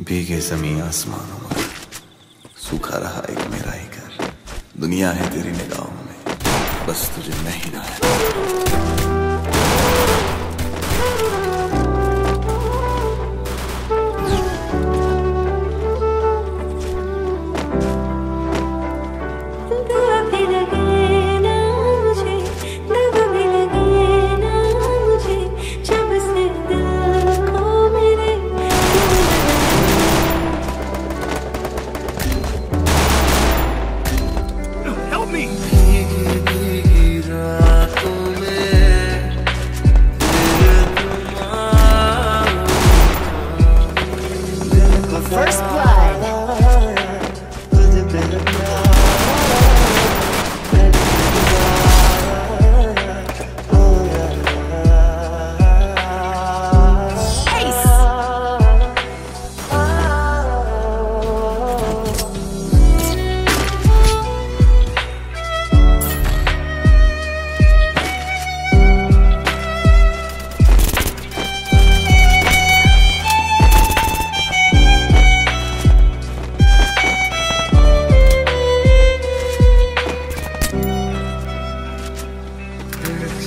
भीगे जमी आसमानों में। सूखा रहा एक मेरा ही घर। दुनिया है तेरी निगाहों में। बस तुझे नहीं ना है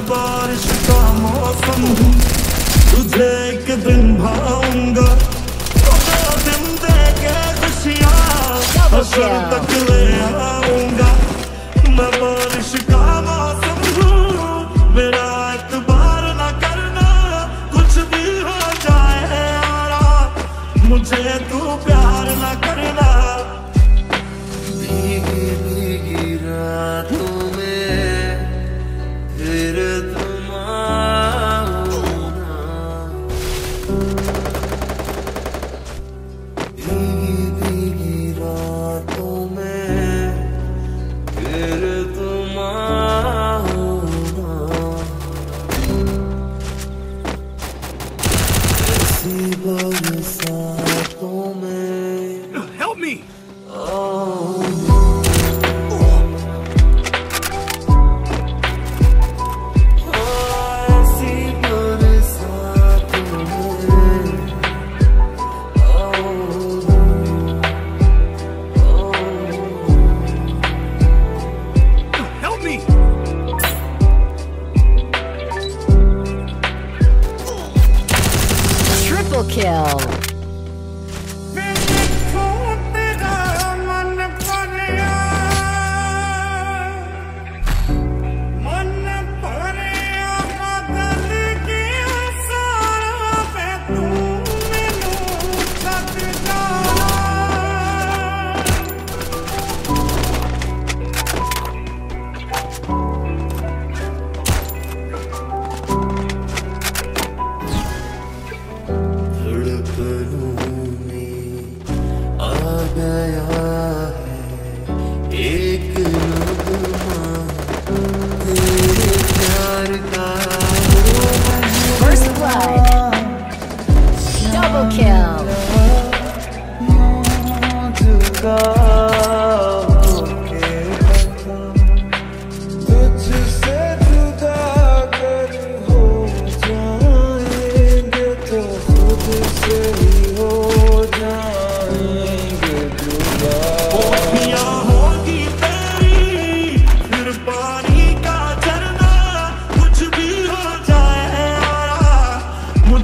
बारिश का मौसम तुझे एक दिन भाऊँगा। दिन तक ले आऊँगा। मैं बारिश का So. Triple kill.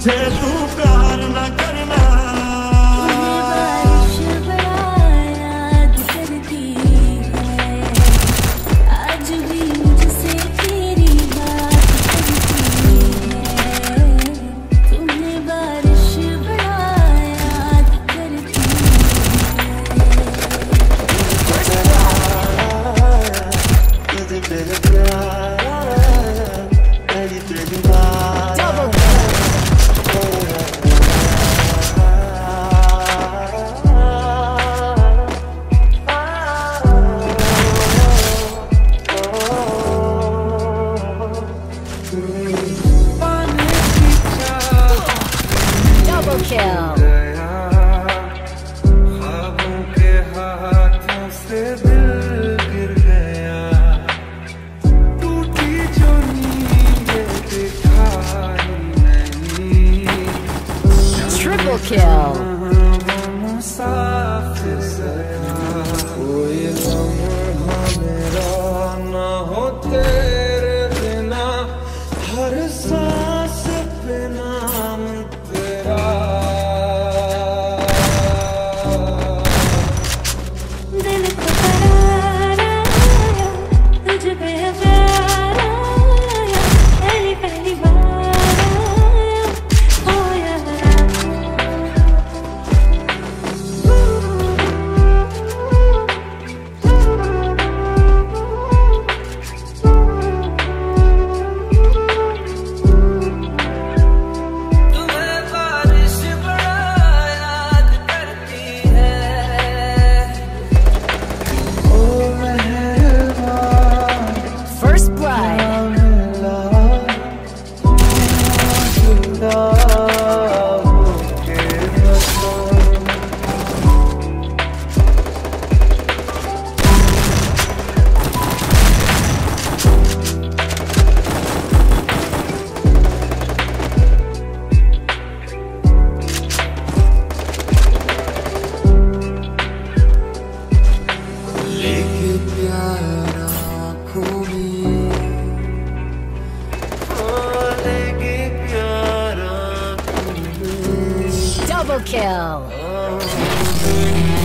tempted 더 Double kill. ओ